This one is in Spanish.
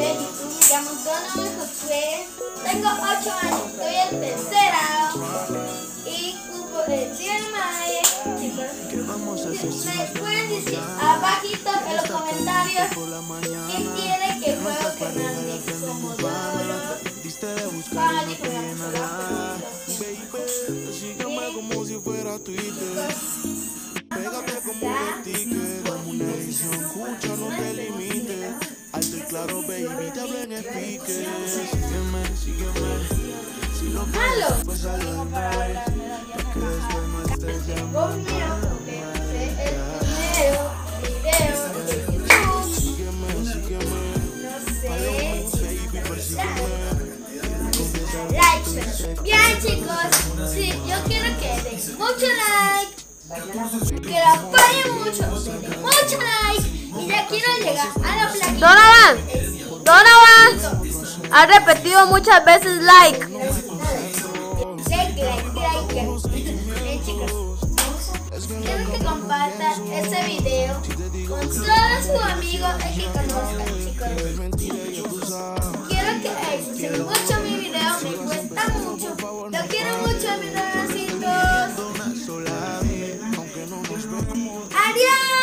de YouTube. Llamo Donovan Josué. Tengo 8 años. Estoy en tercera. Y cupo el Maya, chicos. Me pueden decir abajito en los comentarios quién quiere que juego que me ande como Dolo. Para que jugamos Sígueme como si fuera Twitter. Pégate como un ticket, como una edición. Escucha, no te limites. Claro, baby, te hablo en speaker. Sígueme, sígueme. Si lo Malo. quieres, pues sale de una vez. Que después no estés llamando. Porque. No. Bien chicos, sí, yo quiero que den mucho like. Que lo apoyen mucho. Donovan ha repetido muchas veces like. Like, like, like. chicos, quiero que compartan este video con todos sus amigos que conozcan, chicos. Quiero que ayuden mucho mi video, me cuesta mucho. Lo quiero mucho, mis donacitos. ¡Adiós!